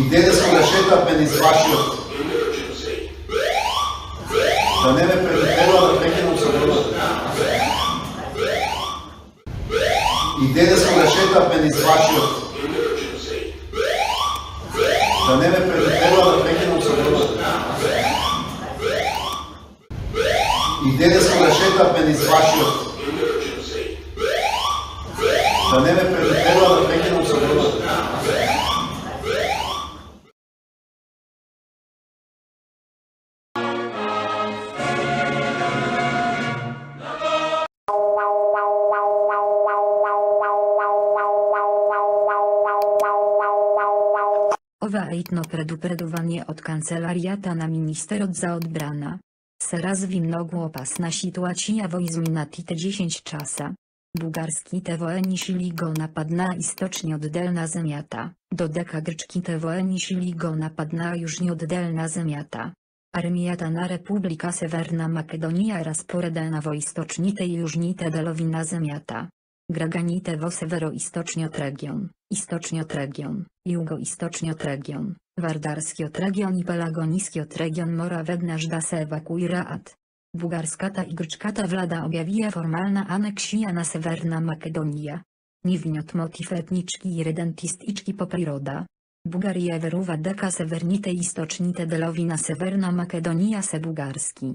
и те да се нашетат из вашиот. Да не ме предупредува да прекинам събрудата. И те да се нашетат из вашиот. Да не ме предупредува да прекинам събрудата. И те да се нашетат из вашиот. Да не ме предупредува да Overeitno predupredowanie od kancelariata na minister za odbrana. Teraz w mnogu opasna sytuacja wojzmina TIT 10 czasa. Bułgarski TVN niszili go napadna istocznie oddelna zemiata. Do deka grczki TVN niszili go napadna już nieoddelna zemiata. Armia na Republika Severna Makedonia raz poredana woistocznite i jużnite delowina zemiata. Graganite Graganitevo severoistočnjot region, istočnjot region, jugoistočnjot region, vardarskjot region i pelagonijskjot region mora vednažda se evakuiraat. Bugarskata i grčkata vlada objawia formalna aneksija na Severna Makedonija. Niwniot motiv etniczki i redentistyczki popriroda. Bugarija veruva deka severnite i stočnite delovina Severna Makedonija se bugarski.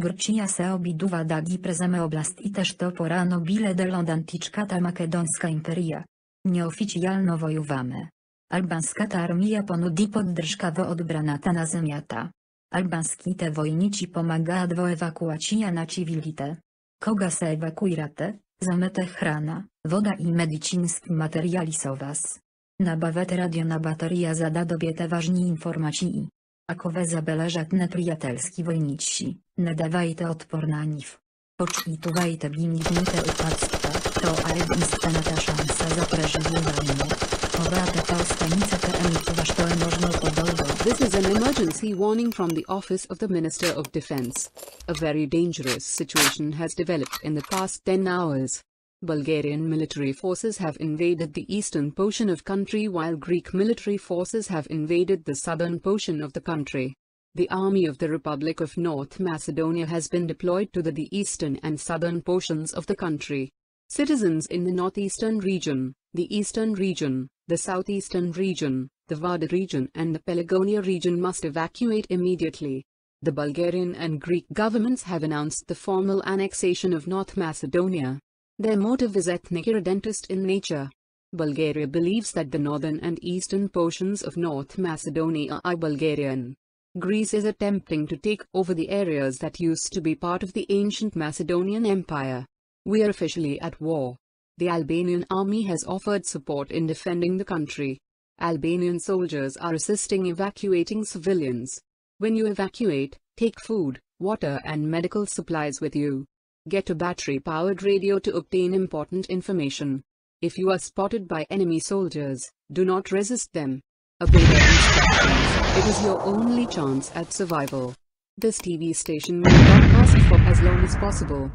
Grcia se obiduwa dagi prezeme oblast i też to porano bile delondanticzka ta makedonska imperia. Nieoficjalno wojowamy. Albanska ta armia ponudi poddrżka wo odbranata na zemiata. Albanski te wojnici pomaga dwo ewakuacja na cywilite. Koga se ewakuirate, zamete chrana, woda i mediciński materialisowas. Nabawete radio na bateria zada dobiete ważni informacji. Akowe zabeleżat nepriatelski wojnici, This is an emergency warning from the Office of the Minister of Defense. A very dangerous situation has developed in the past 10 hours. Bulgarian military forces have invaded the eastern portion of country while Greek military forces have invaded the southern portion of the country. The army of the Republic of North Macedonia has been deployed to the, the eastern and southern portions of the country. Citizens in the northeastern region, the eastern region, the southeastern region, the Vardar region and the Pelagonia region must evacuate immediately. The Bulgarian and Greek governments have announced the formal annexation of North Macedonia. Their motive is ethnic irredentist in nature. Bulgaria believes that the northern and eastern portions of North Macedonia are Bulgarian. Greece is attempting to take over the areas that used to be part of the ancient Macedonian Empire. We are officially at war. The Albanian army has offered support in defending the country. Albanian soldiers are assisting evacuating civilians. When you evacuate, take food, water and medical supplies with you. Get a battery-powered radio to obtain important information. If you are spotted by enemy soldiers, do not resist them. Obey instructions. It is your only chance at survival. This TV station will last for as long as possible.